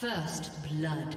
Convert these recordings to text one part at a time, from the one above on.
First blood.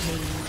Rampage.